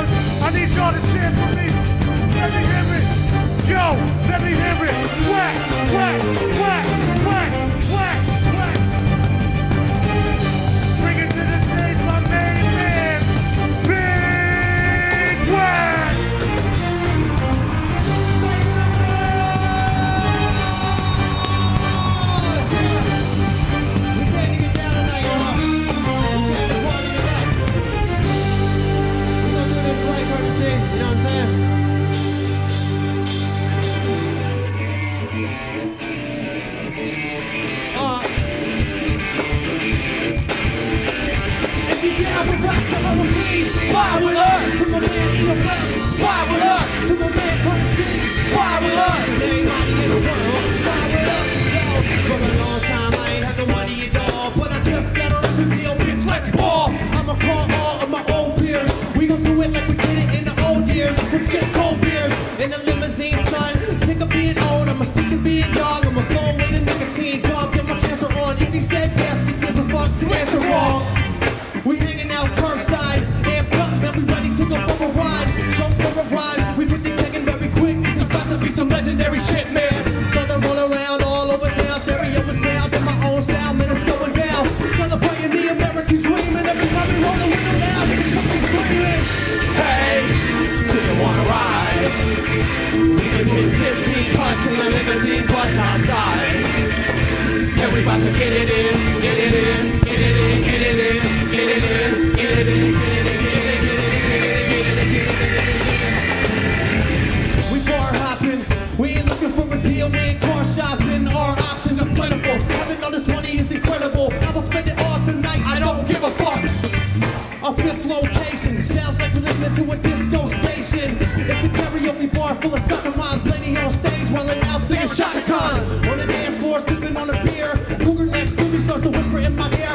I need y'all to chant for me. Let me hear it. Fly with us to my man in the. Fly with us to my man Prince Fly with us. In the world. With us. For a long time I ain't had no money at all, but I just got a deal, bitch. Let's ball. I'ma call all of my old peers. We gon' do it like we did it in the old it's going down. Screaming. Hey, do you wanna ride? We can hit 15 bus in the bus outside. To get it in, get it in, get it in, get it in, get it in, fifth location sounds like we're listening to a disco station. It's a karaoke bar full of sucker moms, lady on stage while whirling out singing Chaka Khan. On the dance floor, sipping on a beer. Cougar next to me starts to whisper in my ear.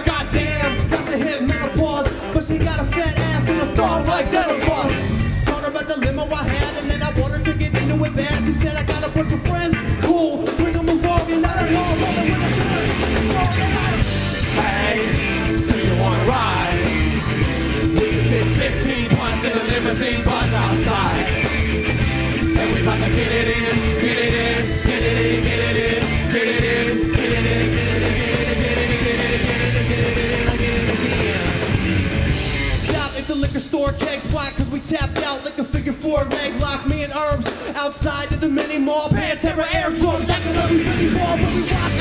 Figure four leg lock. Me and Herbs outside of the mini mall, Pantera air drums, acting like we really ball, but we rock.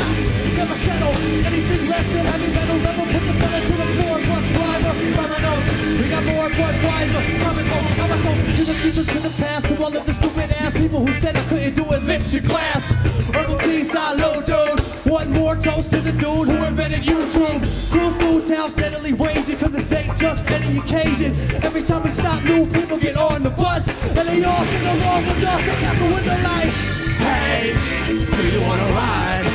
Never settle, anything less than heavy metal level, put the pedal to the floor, bus driver, by my nose. We got more blood, Budweiser, coming home, I'm a toast to the future, to the past, to all of the stupid ass people who said I couldn't do it, lift your glass. Herbal T, salute, dude. One more toast to the dude who invented YouTube. Cruise through town steadily raging, cause this ain't just any occasion. Every time we stop, new people the with us and never with the light. Hey, do you wanna ride?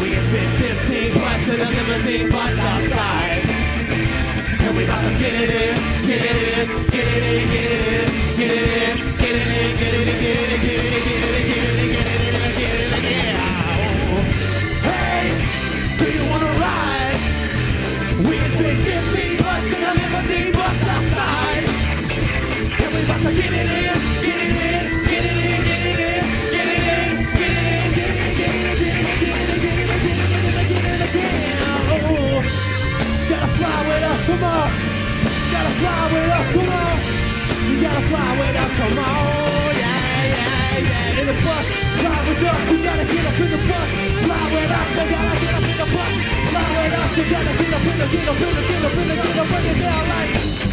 We can fit 15 plus in a limousine bus outside. And we to get it in, get it in, get it in, get it in, get it in, get it in, get it in, get it in. Come on. Yeah, yeah, yeah. In the bus, fly with us. You gotta get up in the bus. Fly with us, you gotta get up in the bus. Fly with us, you gotta get up in the, get up in the, get up in the, get up in the, down like.